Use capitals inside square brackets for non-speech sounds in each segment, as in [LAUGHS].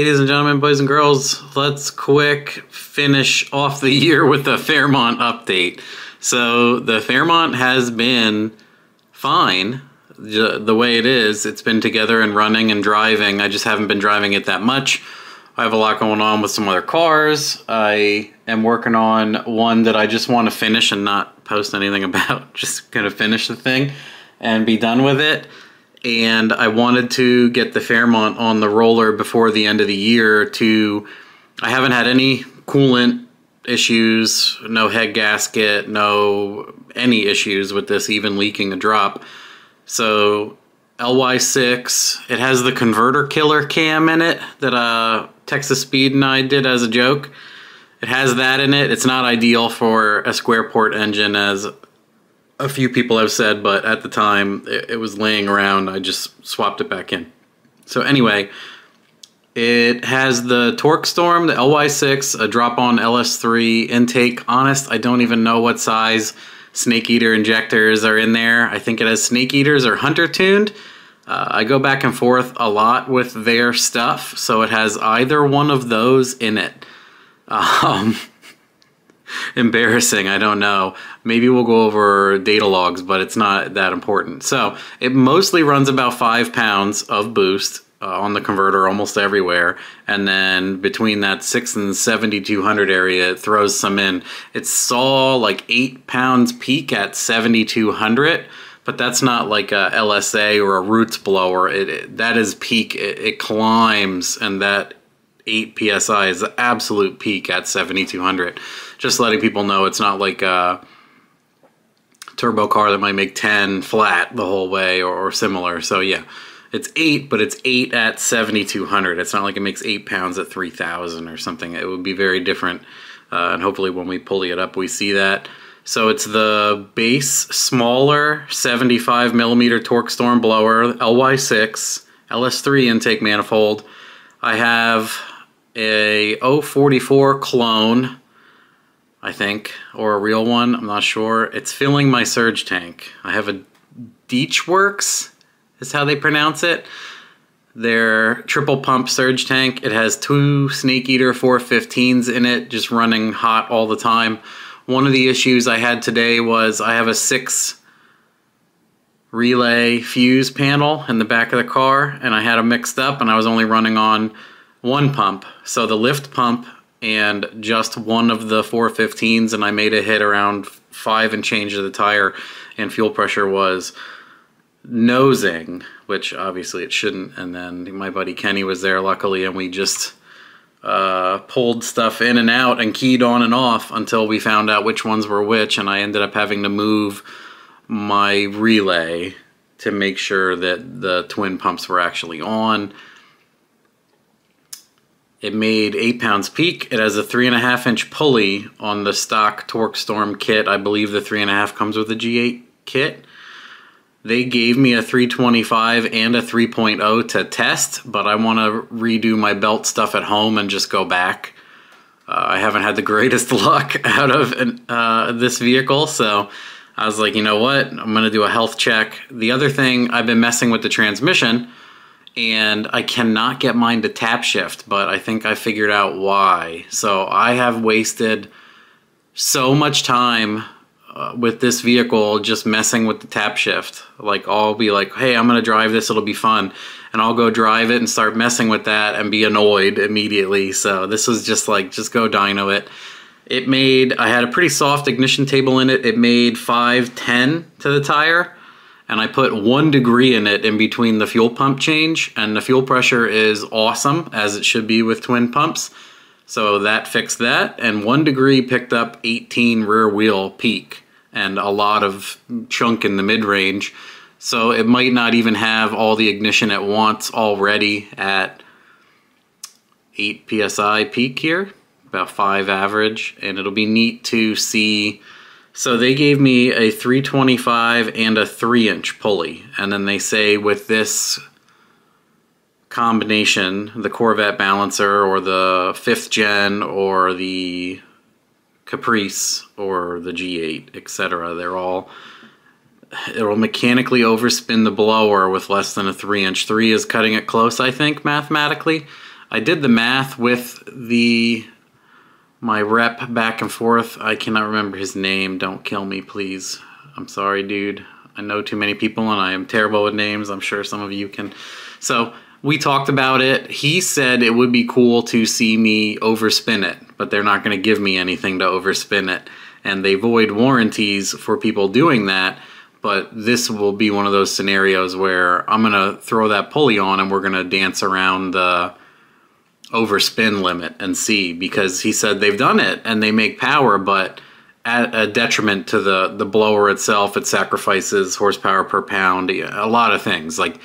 ladies and gentlemen, boys and girls, let's quick finish off the year with a Fairmont update. So the Fairmont has been fine the way it is. It's been together and running and driving. I just haven't been driving it that much. I have a lot going on with some other cars. I am working on one that I just want to finish and not post anything [LAUGHS] about. Just gonna finish the thing and be done with it. And I wanted to get the Fairmont on the roller before the end of the year to I haven't had any coolant issues, no head gasket, no any issues with this even leaking a drop. So LY6, it has the converter killer cam in it that uh, Texas Speed and I did as a joke. It has that in it. It's not ideal for a square port engine as a few people have said, but at the time it, it was laying around. I just swapped it back in. So anyway, it has the TorqStorm, the LY6, a drop-on LS3 intake. Honest, I don't even know what size Snake Eater injectors are in there. I think it has Snake Eaters or Hunter tuned. Uh, I go back and forth a lot with their stuff, so it has either one of those in it. [LAUGHS] Um, [LAUGHS] embarrassing, I don't know. Maybe we'll go over data logs, but it's not that important. So it mostly runs about five pounds of boost uh, on the converter almost everywhere. And then between that 6 and 7200 area, it throws some in. It saw like 8 pounds peak at 7200 but that's not like a LSA or a roots blower. It, it that is peak. It, it, climbs, and that 8 psi is the absolute peak at 7200. Just letting people know it's not like a turbo car that might make 10 flat the whole way or, or similar. So yeah, it's 8, but it's 8 at 7200. It's not like it makes 8 pounds at 3000 or something. It would be very different. Uh, and hopefully when we pulley it up, we see that. So it's the base smaller 75 millimeter TorqStorm blower LY6 LS3 intake manifold. I have a 044 clone, I think, or a real one. I'm not sure. It's filling my surge tank. I have a DeatschWerks is how they pronounce it. Their triple pump surge tank. It has two Snake Eater 415s in it, just running hot all the time. One of the issues I had today was I have a six relay fuse panel in the back of the car and I had them mixed up and I was only running on one pump. So the lift pump and just one of the 415s and I made a hit around five and change of the tire and fuel pressure was nosing, which obviously it shouldn't. And then my buddy Kenny was there luckily and we just uh, pulled stuff in and out and keyed on and off until we found out which ones were which and I ended up having to move my relay to make sure that the twin pumps were actually on. It made 8 pounds peak. It has a 3.5 inch pulley on the stock TorqStorm kit. I believe the 3.5 comes with a G8 kit. They gave me a 325 and a 3.0 to test, but I want to redo my belt stuff at home and just go back. Uh, I haven't had the [LAUGHS] greatest luck out of uh, this vehicle, so I was like, you know what? I'm going to do a health check. The other thing, I've been messing with the transmission, and I cannot get mine to tap shift, but I think I figured out why. So I have wasted so much time uh, with this vehicle just messing with the tap shift. Like I'll be like, hey, I'm gonna drive this, it'll be fun. And I'll go drive it and start messing with that and be annoyed immediately. So this was just like, just go dyno it. It made, I had a pretty soft ignition table in it. It made 510 to the tire. And I put one degree in it in between the fuel pump change. And the fuel pressure is awesome, as it should be with twin pumps. So that fixed that, and one degree picked up 18 rear wheel peak and a lot of chunk in the mid range. So it might not even have all the ignition at once already at 8 psi peak here, about 5 average, and it'll be neat to see. So they gave me a 325 and a 3 inch pulley, and then they say with this combination, the Corvette Balancer or the 5th gen or the Caprice or the G8, etc. They're all it'll mechanically overspin the blower with less than a 3 inch. 3 is cutting it close, I think, mathematically. I did the math with the my rep back and forth. I cannot remember his name. Don't kill me, please. I'm sorry, dude. I know too many people and I am terrible with names. I'm sure some of you can. So we talked about it. He said it would be cool to see me overspin it, but they're not going to give me anything to overspin it. And they void warranties for people doing that. But this will be one of those scenarios where I'm going to throw that pulley on and we're going to dance around the overspin limit and see because he said they've done it and they make power, but at a detriment to the the blower itself. It sacrifices horsepower per pound, a lot of things. Like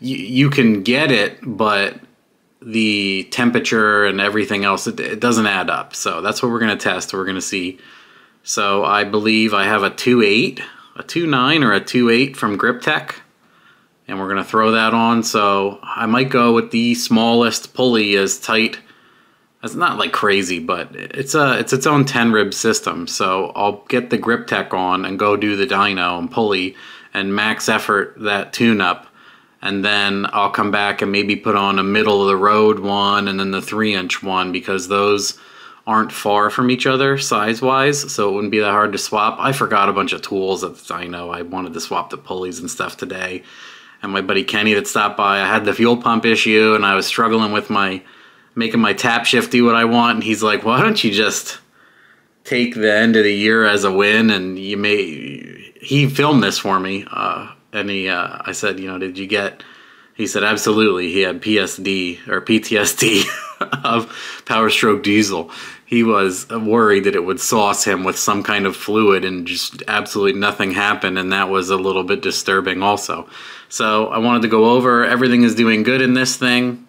you, you can get it, but the temperature and everything else, it, it doesn't add up. So that's what we're going to test. We're going to see. So I believe I have a 2.8, a 2.9 or a 2.8 from Griptec. And we're going to throw that on. So I might go with the smallest pulley as tight it's not like crazy, but it's a it's its own 10 rib system. So I'll get the Griptec on and go do the dyno and pulley and max effort that tune up. And then I'll come back and maybe put on a middle of the road one and then the three inch one because those aren't far from each other size wise. So it wouldn't be that hard to swap. I forgot a bunch of tools at the dyno. I wanted to swap the pulleys and stuff today. And my buddy Kenny that stopped by, I had the fuel pump issue and I was struggling with my making my tap shift do what I want. And he's like, why don't you just take the end of the year as a win? And you may, he filmed this for me. Uh, and he, uh, I said, you know, did you get, he said, absolutely. He had PSD or PTSD [LAUGHS] of Power Stroke Diesel. He was worried that it would sauce him with some kind of fluid and just absolutely nothing happened. And that was a little bit disturbing also. So I wanted to go over everything is doing good in this thing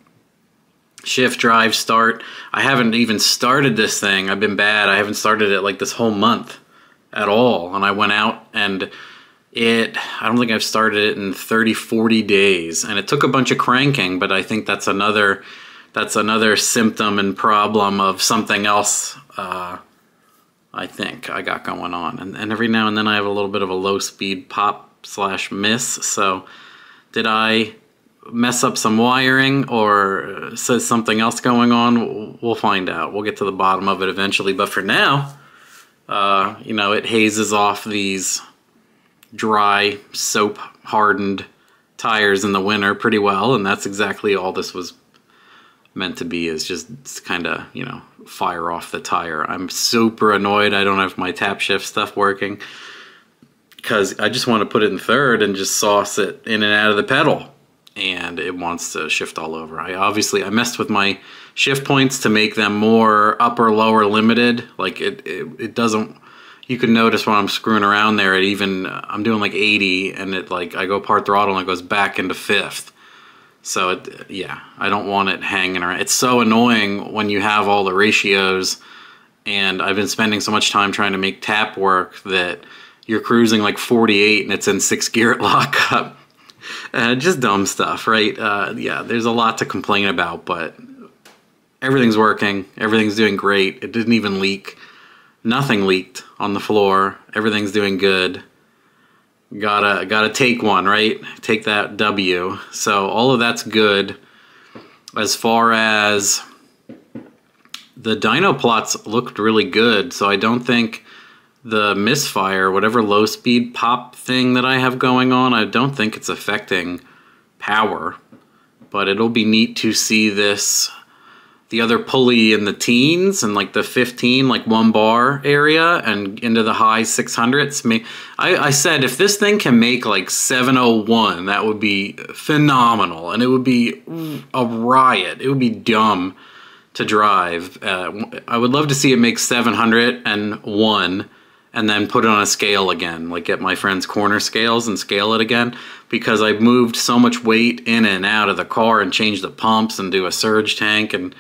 shift drive start i haven't even started this thing i've been bad i haven't started it like this whole month at all and i went out and it i don't think i've started it in 30 40 days and it took a bunch of cranking but i think that's another that's another symptom and problem of something else uh, i think i got going on and, and every now and then i have a little bit of a low speed pop slash miss so did i mess up some wiring or says something else going on, we'll find out. We'll get to the bottom of it eventually. But for now, uh, you know, it hazes off these dry, soap hardened tires in the winter pretty well. And that's exactly all this was meant to be is just kind of, you know, fire off the tire. I'm super annoyed I don't have my tap shift stuff working because I just want to put it in third and just sauce it in and out of the pedal and it wants to shift all over. I obviously I messed with my shift points to make them more upper lower limited. Like it it, it doesn't you can notice when I'm screwing around there it even I'm doing like 80 and it like I go part throttle and it goes back into fifth. So it yeah, I don't want it hanging around. It's so annoying when you have all the ratios and I've been spending so much time trying to make tap work that you're cruising like 48 and it's in six gear at [LAUGHS] lockup uh, just dumb stuff, right? Uh, yeah, there's a lot to complain about, but everything's working. Everything's doing great. It didn't even leak. Nothing leaked on the floor. Everything's doing good. Gotta gotta take one, right? Take that W. So all of that's good. As far as the dyno plots looked really good, so I don't think the misfire, whatever low speed pop thing that I have going on, I don't think it's affecting power. But it'll be neat to see this, the other pulley in the teens and like the 15, like one bar area and into the high 600s. I, I said if this thing can make like 701, that would be phenomenal. And it would be a riot. It would be dumb to drive. Uh, I would love to see it make 701 and then put it on a scale again, like get my friend's corner scales and scale it again because I moved so much weight in and out of the car and changed the pumps and do a surge tank and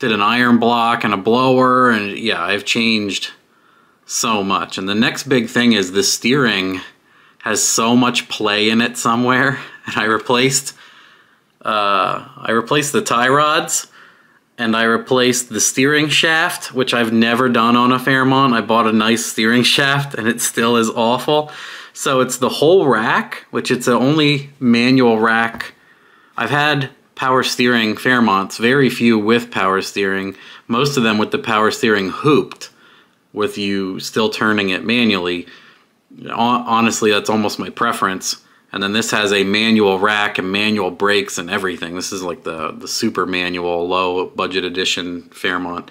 did an iron block and a blower and yeah, I've changed so much. And the next big thing is the steering has so much play in it somewhere [LAUGHS] and I replaced uh, I replaced the tie rods and I replaced the steering shaft, which I've never done on a Fairmont. I bought a nice steering shaft and it still is awful. So it's the whole rack, which it's the only manual rack. I've had power steering Fairmonts, very few with power steering, most of them with the power steering hooped, with you still turning it manually. Honestly, that's almost my preference. And then this has a manual rack and manual brakes and everything. This is like the, the super manual, low budget edition Fairmont.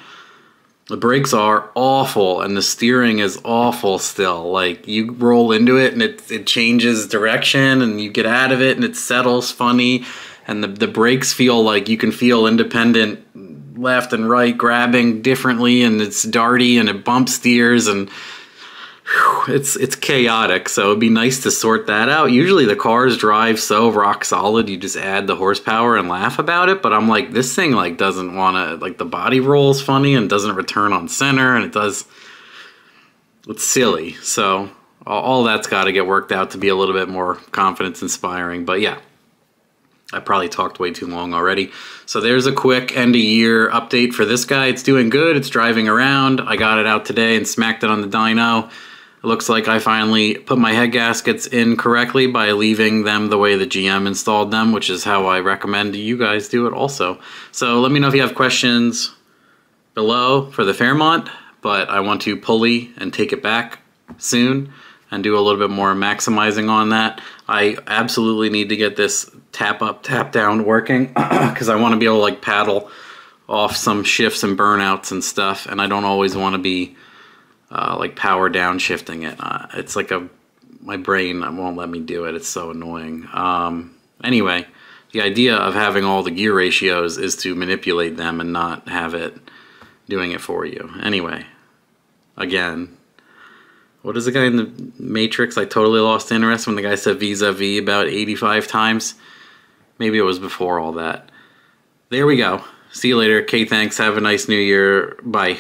The brakes are awful and the steering is awful still. Like you roll into it and it, it changes direction and you get out of it and it settles funny and the, the brakes feel like you can feel independent left and right grabbing differently and it's darty and it bump steers and whew, it's it's chaotic. So it'd be nice to sort that out. Usually the cars drive so rock solid you just add the horsepower and laugh about it but i'm like this thing like doesn't want to like the body rolls funny and doesn't return on center and it does it's silly. So all that's got to get worked out to be a little bit more confidence inspiring but yeah I probably talked way too long already. So there's a quick end of year update for this guy. It's doing good. It's driving around. I got it out today and smacked it on the dyno. It looks like I finally put my head gaskets in correctly by leaving them the way the GM installed them, which is how I recommend you guys do it also. So let me know if you have questions below for the Fairmont, but I want to pulley and take it back soon and do a little bit more maximizing on that. I absolutely need to get this tap up, tap down working [CLEARS THROAT] because I want to be able to like paddle off some shifts and burnouts and stuff, and I don't always want to be uh, like power down shifting it. Uh, it's like a my brain won't let me do it. It's so annoying. Um, anyway, the idea of having all the gear ratios is to manipulate them and not have it doing it for you. Anyway, again, what is the guy in the Matrix? I totally lost interest when the guy said vis-a-vis about 85 times. Maybe it was before all that. There we go. See you later. K, thanks. Have a nice new year. Bye.